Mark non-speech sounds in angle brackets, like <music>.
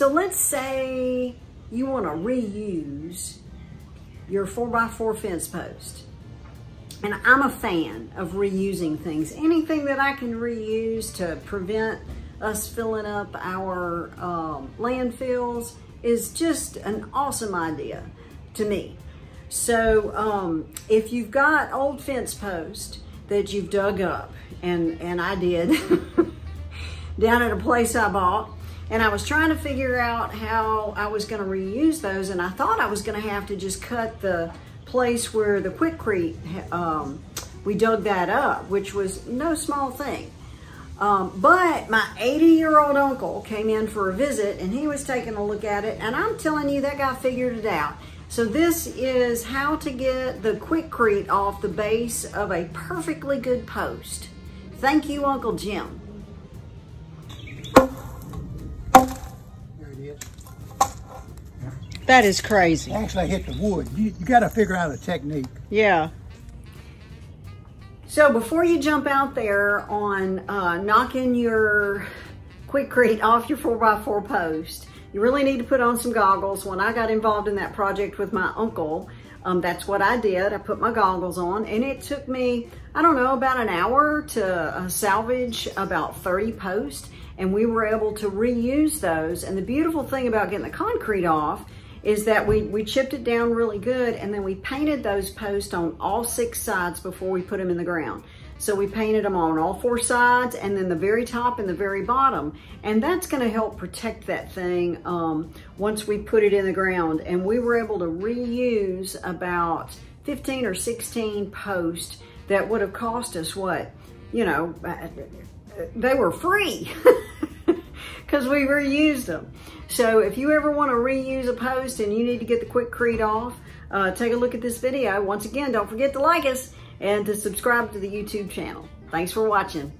So let's say you want to reuse your 4x4 fence post. And I'm a fan of reusing things. Anything that I can reuse to prevent us filling up our um, landfills is just an awesome idea to me. So um, if you've got old fence post that you've dug up, and, and I did, <laughs> down at a place I bought, and I was trying to figure out how I was gonna reuse those, and I thought I was gonna have to just cut the place where the Quikrete, um, we dug that up, which was no small thing. Um, but my 80 year old uncle came in for a visit and he was taking a look at it and I'm telling you that guy figured it out. So this is how to get the Quikrete off the base of a perfectly good post. Thank you, Uncle Jim. There it is. That is crazy. Actually, I hit the wood. You, you got to figure out a technique. Yeah. So before you jump out there on uh, knocking your quick Quikrete off your 4x4 post, you really need to put on some goggles. When I got involved in that project with my uncle, um, that's what I did. I put my goggles on and it took me, I don't know, about an hour to uh, salvage about 30 posts and we were able to reuse those. And the beautiful thing about getting the concrete off is that we, we chipped it down really good and then we painted those posts on all six sides before we put them in the ground. So we painted them on all four sides and then the very top and the very bottom. And that's gonna help protect that thing um, once we put it in the ground. And we were able to reuse about 15 or 16 posts that would have cost us what? You know, uh, they were free. <laughs> because we reused them. So if you ever want to reuse a post and you need to get the Quikrete off, uh, take a look at this video. Once again, don't forget to like us and to subscribe to the YouTube channel. Thanks for watching.